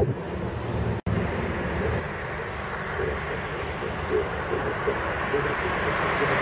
Thank you.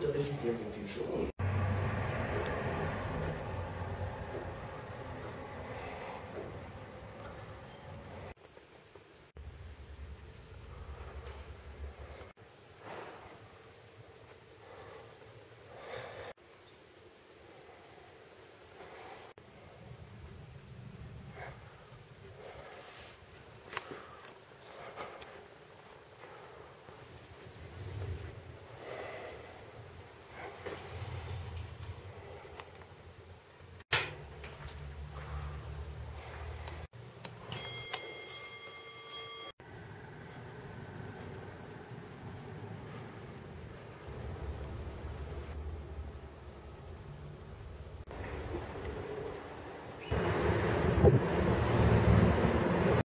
Unterricht the schon.